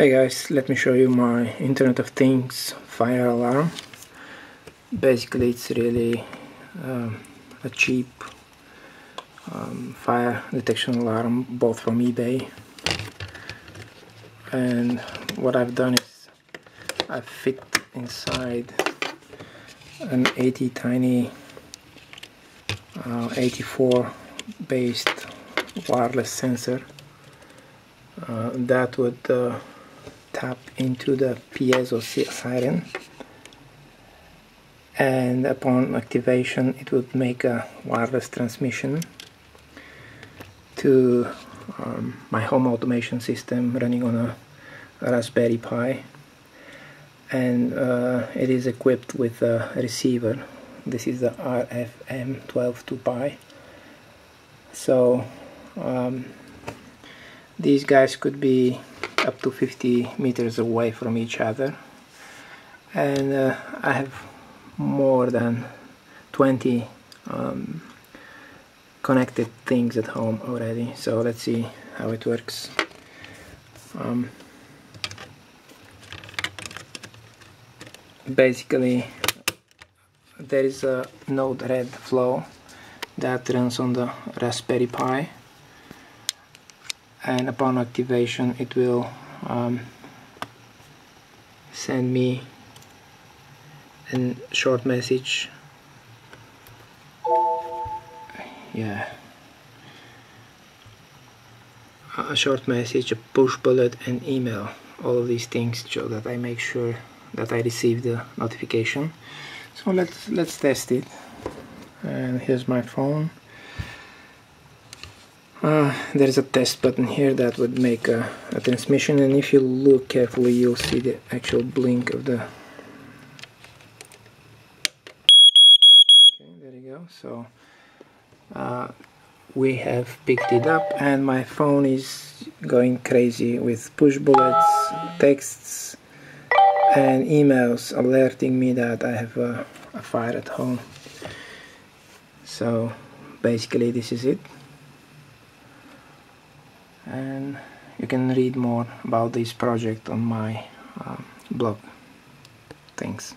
Hey guys, let me show you my Internet of Things fire alarm. Basically it's really um, a cheap um, fire detection alarm both from eBay and what I've done is I've fit inside an ATtiny uh, 84 based wireless sensor uh, that would uh, tap into the piezo siren. And upon activation it would make a wireless transmission to um, my home automation system running on a, Raspberry Pi. And uh, it is equipped with a receiver. This is the RFM12Pi so um, these guys could be up to 50 meters away from each other. And uh, I have more than 20 um, connected things at home already. So let's see how it works. Um, basically there is a Node-RED flow that runs on the Raspberry Pi and upon activation it will um, send me a short message. Yeah. A short message a Pushbullet and email. All of these things so that I make sure that I receive the notification. So let's let's test it. And here's my phone uh, there's a test button here that would make a, a, transmission and if you look carefully you'll see the actual blink of the okay there you go. So uh, we have picked it up and my phone is going crazy with Pushbullets texts and emails alerting me that I have a, a fire at home. So basically this is it and you can read more about this project on my uh, blog. Thanks